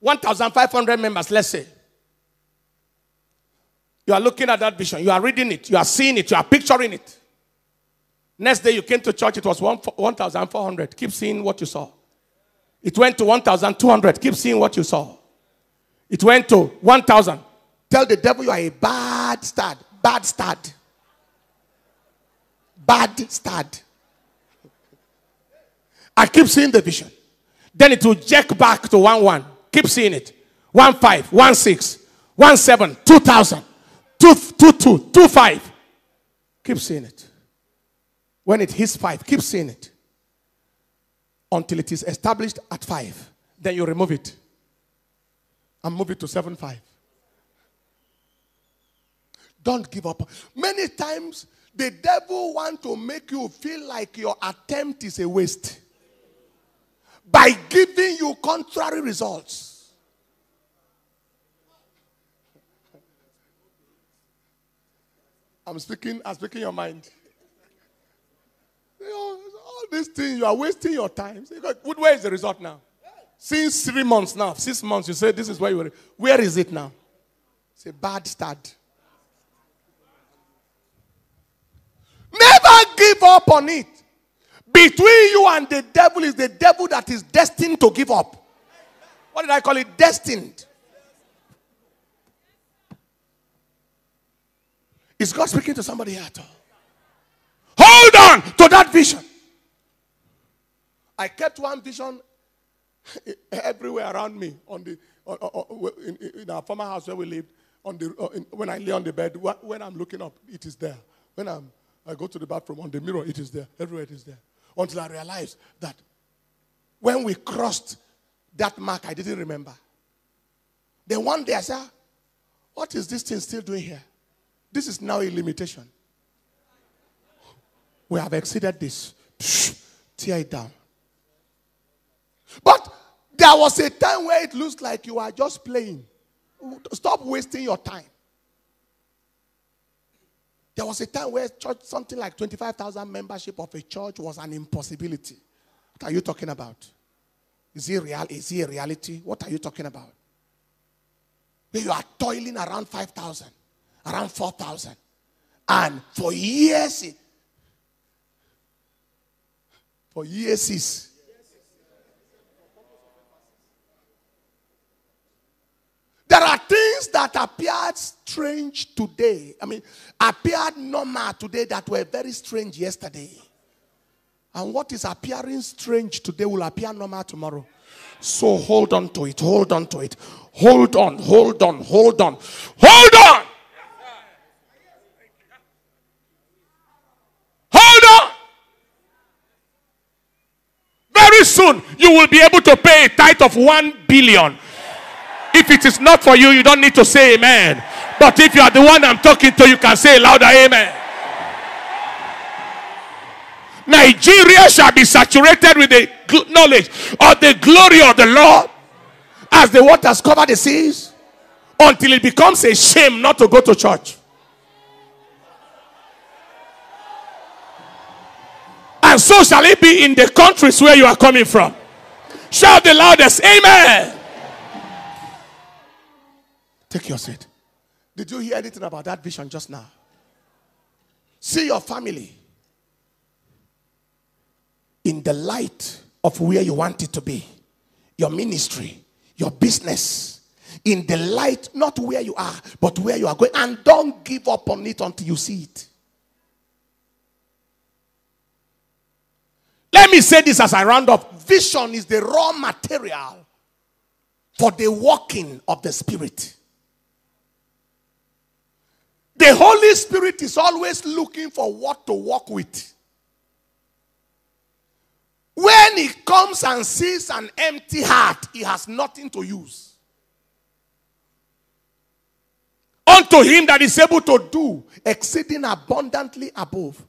1,500 members, let's say. You are looking at that vision, you are reading it, you are seeing it, you are picturing it. Next day you came to church, it was 1,400. Keep seeing what you saw. It went to 1,200. Keep seeing what you saw. It went to 1,000. Tell the devil you are a bad start. Bad start. Bad start. I keep seeing the vision. Then it will jack back to 1 1. Keep seeing it. 1 5, 1 6, 1 7, 2000, 2 2 2, 2 5. Keep seeing it. When it hits 5, keep seeing it. Until it is established at 5. Then you remove it. And move it to 7 5. Don't give up. Many times the devil want to make you feel like your attempt is a waste by giving you contrary results. I'm speaking, I'm speaking your mind. You know, all these things, you are wasting your time. Where is the result now? Since three months now, six months, you say this is where you were. Where is it now? It's a bad start. Never give up on it. Between you and the devil is the devil that is destined to give up. What did I call it? Destined. Is God speaking to somebody at all? Hold on to that vision. I kept one vision [laughs] everywhere around me on the on, on, in, in, our former house where we lived. On the uh, in, when I lay on the bed, when I'm looking up, it is there. When I'm I go to the bathroom on the mirror, it is there. Everywhere it is there. Until I realized that when we crossed that mark, I didn't remember. Then one day I said, ah, What is this thing still doing here? This is now a limitation. We have exceeded this. tear it down. But there was a time where it looks like you are just playing. Stop wasting your time. There was a time where church, something like 25,000 membership of a church was an impossibility. What are you talking about? Is it real? Is it a reality? What are you talking about? Where you are toiling around 5,000, around 4,000. And for years, for years, There are things that appeared strange today. I mean, appeared normal today that were very strange yesterday. And what is appearing strange today will appear normal tomorrow. So hold on to it, hold on to it. Hold on, hold on, hold on, hold on. Hold on. Very soon, you will be able to pay a tithe of one billion if it is not for you, you don't need to say amen. But if you are the one I'm talking to, you can say louder amen. Nigeria shall be saturated with the knowledge of the glory of the Lord as the waters cover the seas until it becomes a shame not to go to church. And so shall it be in the countries where you are coming from. Shout the loudest, Amen. Take your seat. Did you hear anything about that vision just now? See your family in the light of where you want it to be. Your ministry, your business, in the light, not where you are, but where you are going. And don't give up on it until you see it. Let me say this as I round up vision is the raw material for the working of the Spirit. The Holy Spirit is always looking for what to work with. When he comes and sees an empty heart, he has nothing to use. Unto him that is able to do exceeding abundantly above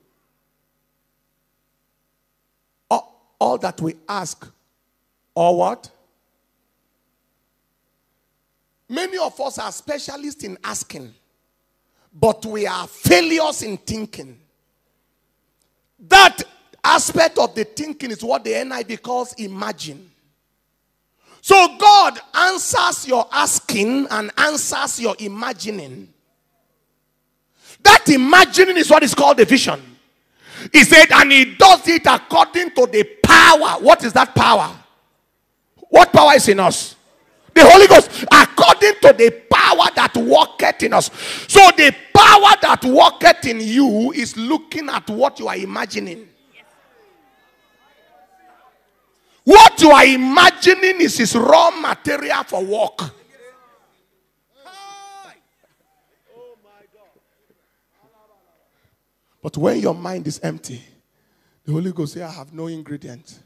all, all that we ask, or what? Many of us are specialists in asking but we are failures in thinking. That aspect of the thinking is what the NIV calls imagine. So God answers your asking and answers your imagining. That imagining is what is called a vision. He said, and he does it according to the power. What is that power? What power is in us? The Holy Ghost, according to the power that worketh in us. So the power that worketh in you is looking at what you are imagining. What you are imagining is his raw material for work. But when your mind is empty, the Holy Ghost say, I have no ingredient,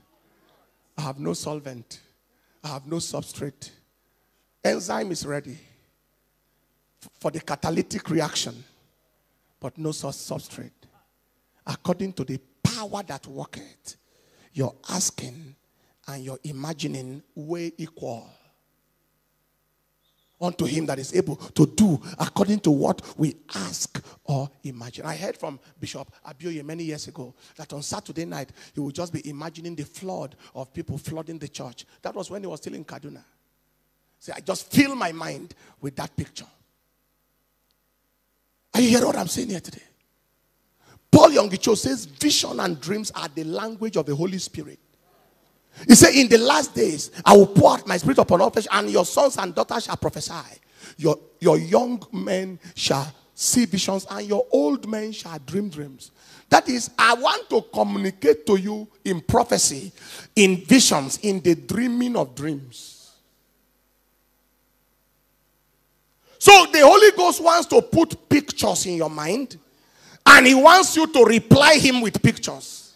I have no solvent, I have no substrate. Enzyme is ready for the catalytic reaction, but no such substrate. According to the power that worketh, your asking and your imagining way equal unto him that is able to do according to what we ask or imagine. I heard from Bishop Abioye many years ago that on Saturday night he would just be imagining the flood of people flooding the church. That was when he was still in Kaduna. See, I just fill my mind with that picture. Are you hearing what I'm saying here today? Paul Yonggi says vision and dreams are the language of the Holy Spirit. He said, In the last days, I will pour out my spirit upon all flesh, and your sons and daughters shall prophesy. Your, your young men shall see visions, and your old men shall dream dreams. That is, I want to communicate to you in prophecy, in visions, in the dreaming of dreams. So the Holy Ghost wants to put pictures in your mind, and He wants you to reply Him with pictures.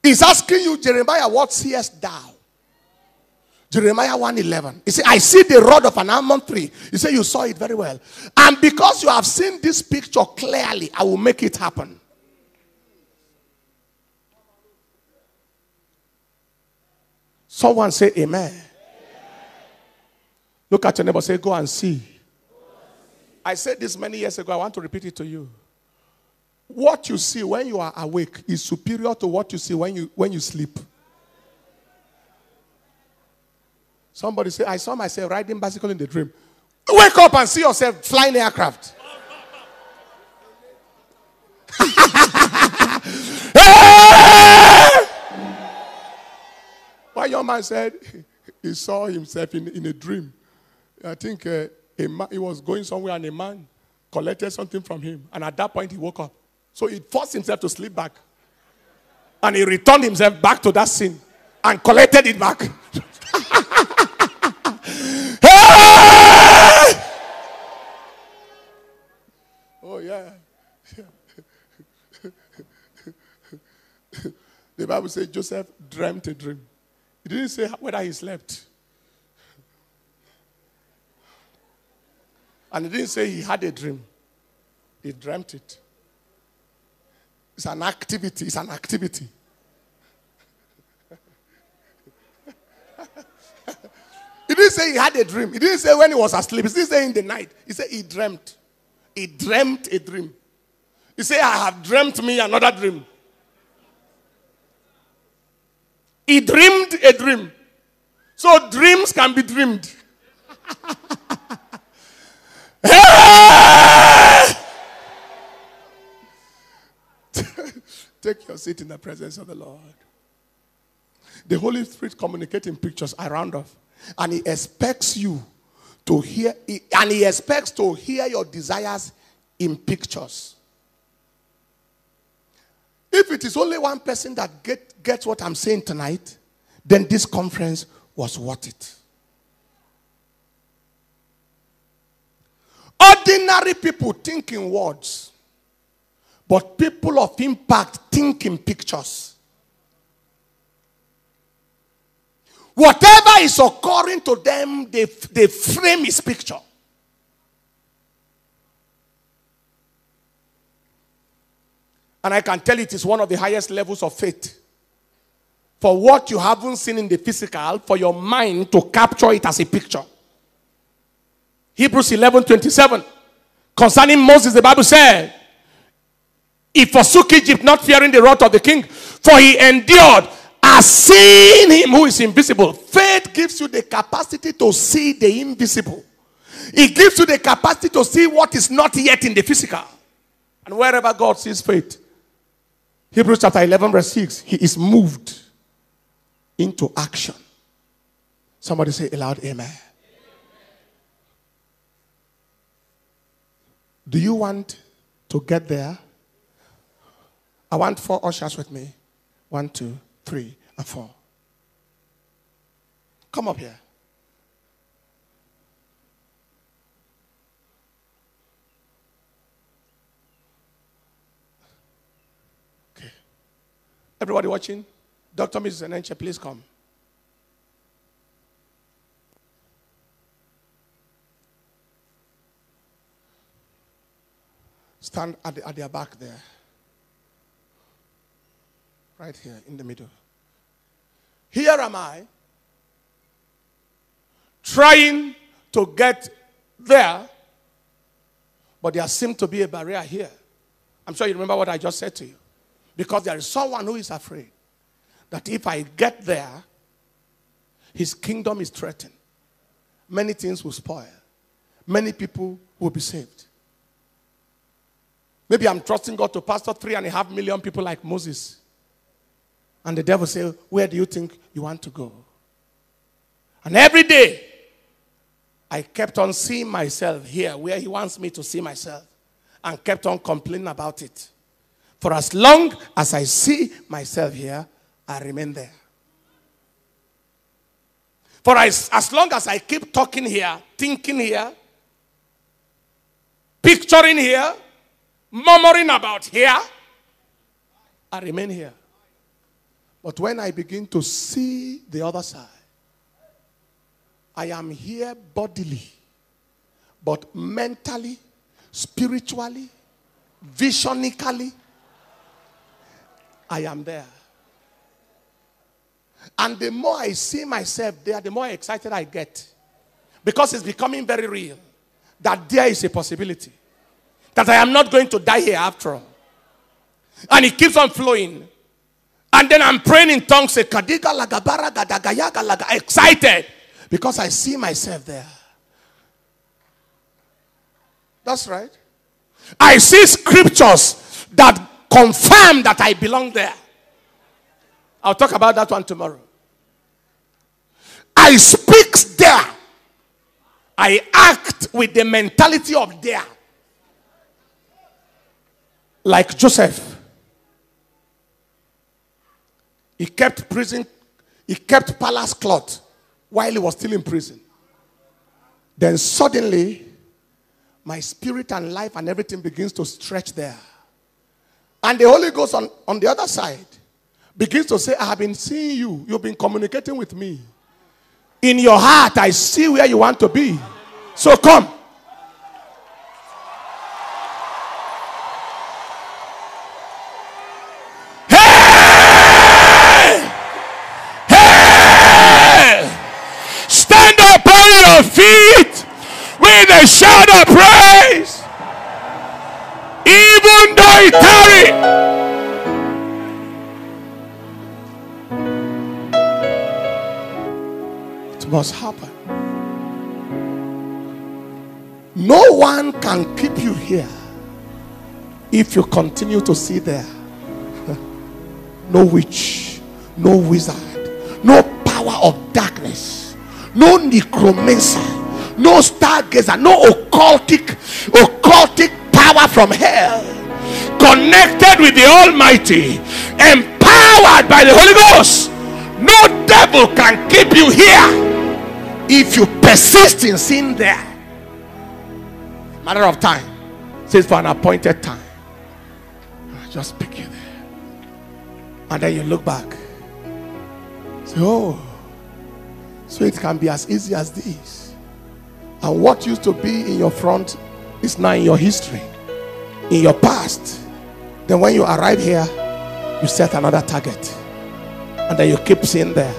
He's asking you, Jeremiah, what seest thou? Jeremiah 1:11. He said, I see the rod of an almond tree. He said, You saw it very well. And because you have seen this picture clearly, I will make it happen. Someone say amen. amen. Look at your neighbor, say, Go and see. I said this many years ago. I want to repeat it to you. What you see when you are awake is superior to what you see when you when you sleep. Somebody say, I saw myself riding bicycle in the dream. Wake up and see yourself flying aircraft. [laughs] One young man said he saw himself in, in a dream. I think uh, a man, he was going somewhere and a man collected something from him. And at that point, he woke up. So he forced himself to sleep back. And he returned himself back to that scene and collected it back. [laughs] oh, yeah. [laughs] the Bible says Joseph dreamt a dream. He didn't say whether he slept. And he didn't say he had a dream. He dreamt it. It's an activity. It's an activity. [laughs] he didn't say he had a dream. He didn't say when he was asleep. He didn't say in the night. He said he dreamt. He dreamt a dream. He said, I have dreamt me another dream. He dreamed a dream. So dreams can be dreamed. [laughs] Take your seat in the presence of the Lord. The Holy Spirit communicates in pictures around us, and He expects you to hear, and He expects to hear your desires in pictures. If it is only one person that get, gets what I'm saying tonight, then this conference was worth it. Ordinary people think in words. But people of impact think in pictures. Whatever is occurring to them, they, they frame his picture. And I can tell it is one of the highest levels of faith. For what you haven't seen in the physical, for your mind to capture it as a picture. Hebrews 11 27. Concerning Moses, the Bible said, he forsook Egypt, not fearing the wrath of the king, for he endured as seeing him who is invisible. Faith gives you the capacity to see the invisible. It gives you the capacity to see what is not yet in the physical. And wherever God sees faith, Hebrews chapter 11, verse 6, he is moved into action. Somebody say aloud, Amen. Do you want to get there? I want four ushers with me. One, two, three, and four. Come up here. Okay. Everybody watching? Dr. Mrs. Enenche, please come. Stand at, the, at their back there. Right here in the middle. Here am I trying to get there, but there seems to be a barrier here. I'm sure you remember what I just said to you. Because there is someone who is afraid that if I get there, his kingdom is threatened. Many things will spoil. many people will be saved. Maybe I'm trusting God to pastor three and a half million people like Moses. And the devil say, Where do you think you want to go? And every day, I kept on seeing myself here where he wants me to see myself and kept on complaining about it. For as long as I see myself here, I remain there. For as, as long as I keep talking here, thinking here, picturing here, murmuring about here, I remain here. But when I begin to see the other side, I am here bodily, but mentally, spiritually, visionically, I am there. And the more I see myself there, the more excited I get. Because it's becoming very real that there is a possibility that I am not going to die here after all. And it keeps on flowing. And then I'm praying in tongues, excited because I see myself there. That's right. I see scriptures that confirm that I belong there. I'll talk about that one tomorrow. I speak there. I act with the mentality of there. Like Joseph. He kept prison, he kept palace cloth while he was still in prison. Then suddenly, my spirit and life and everything begins to stretch there. And the Holy Ghost on, on the other side begins to say, I have been seeing you. You've been communicating with me. In your heart, I see where you want to be. So come. One can keep you here if you continue to see there. [laughs] No witch, no wizard, no power of darkness, no necromancer, no stargazer, no occultic, occultic power from hell, connected with the Almighty, empowered by the Holy Ghost. No devil can keep you here if you persist in sin there. Matter of time. Says for an appointed time. I just pick you there. And then you look back. Say, oh, so it can be as easy as this. And what used to be in your front is now in your history, in your past. Then when you arrive here, you set another target. And then you keep seeing there.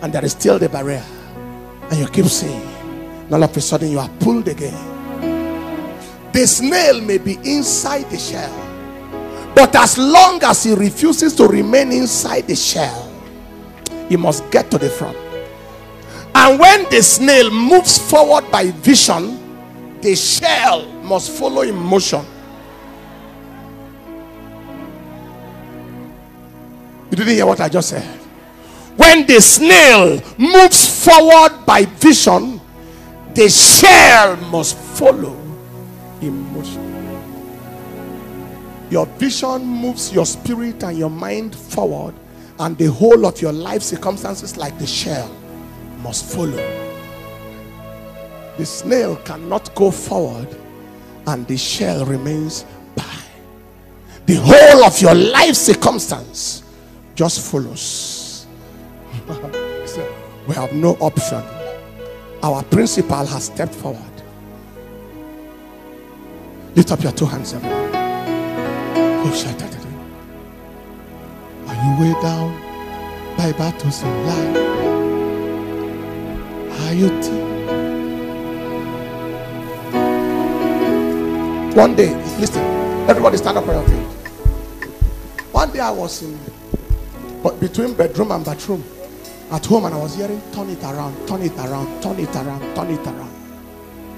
And there is still the barrier. And you keep seeing. And all of a sudden you are pulled again. The snail may be inside the shell. But as long as he refuses to remain inside the shell, he must get to the front. And when the snail moves forward by vision, the shell must follow in motion. You didn't hear what I just said. When the snail moves forward by vision, the shell must follow Your vision moves your spirit and your mind forward, and the whole of your life circumstances, like the shell, must follow. The snail cannot go forward, and the shell remains by. The whole of your life circumstance just follows. [laughs] we have no option. Our principal has stepped forward. Lift up your two hands, everyone. Are you way down by battles in life? Are you deep? One day, listen, everybody stand up on your feet. One day I was in but between bedroom and bathroom at home and I was hearing turn it around, turn it around, turn it around, turn it around.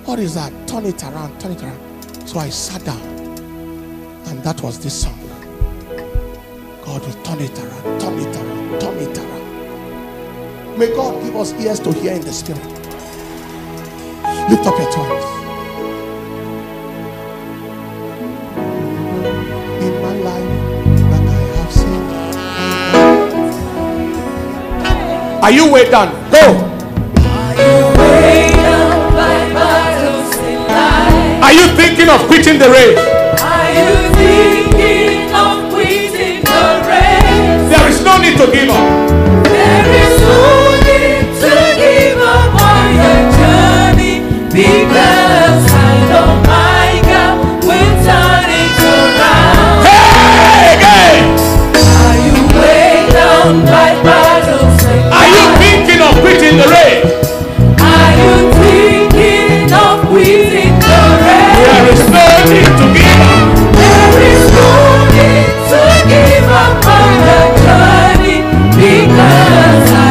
What is that? Turn it around, turn it around. So I sat down, and that was this song. God will turn it around, turn it around, turn it around. May God give us ears to hear in the spirit. Lift up your tongues. Are you way done? Go. Are you thinking of quitting the race? There is no need to give up. There is no need to give up on your journey because I know around. Hey, hey. Are you thinking of quitting the race? Are you thinking of quitting the race? There is no Love.